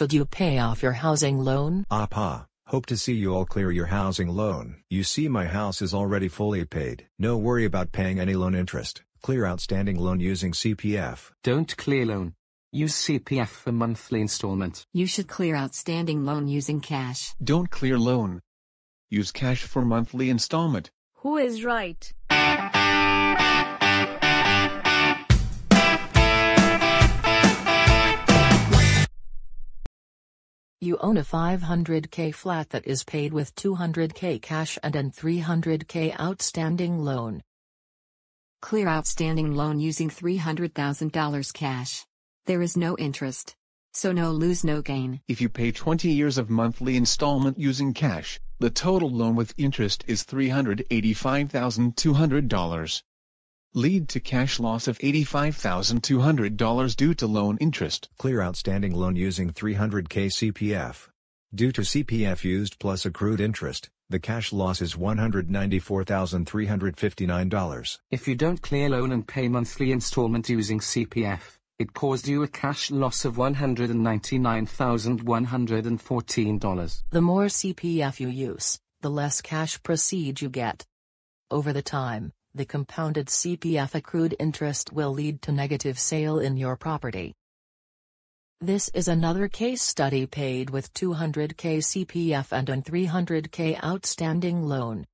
should you pay off your housing loan? Appa, hope to see you all clear your housing loan. You see my house is already fully paid. No worry about paying any loan interest. Clear outstanding loan using CPF. Don't clear loan. Use CPF for monthly installment. You should clear outstanding loan using cash. Don't clear loan. Use cash for monthly installment. Who is right? You own a 500k flat that is paid with 200k cash and an 300k outstanding loan. Clear outstanding loan using $300,000 cash. There is no interest. So no lose no gain. If you pay 20 years of monthly installment using cash, the total loan with interest is $385,200. Lead to cash loss of $85,200 due to loan interest. Clear outstanding loan using 300k CPF. Due to CPF used plus accrued interest, the cash loss is $194,359. If you don't clear loan and pay monthly installment using CPF, it caused you a cash loss of $199,114. The more CPF you use, the less cash proceed you get. Over the time, the compounded CPF accrued interest will lead to negative sale in your property. This is another case study paid with 200k CPF and an 300k outstanding loan.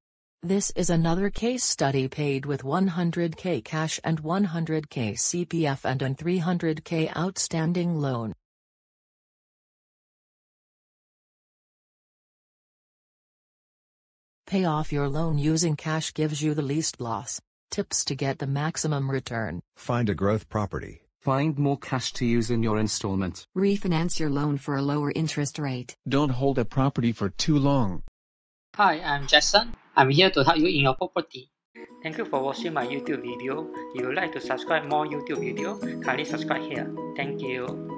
This is another case study paid with 100k cash and 100k CPF and an 300k outstanding loan. Pay off your loan using cash gives you the least loss. Tips to get the maximum return. Find a growth property. Find more cash to use in your installment. Refinance your loan for a lower interest rate. Don't hold a property for too long. Hi, I'm Jackson. I'm here to help you in your property. Thank you for watching my YouTube video. If you would like to subscribe more YouTube video, kindly subscribe here. Thank you.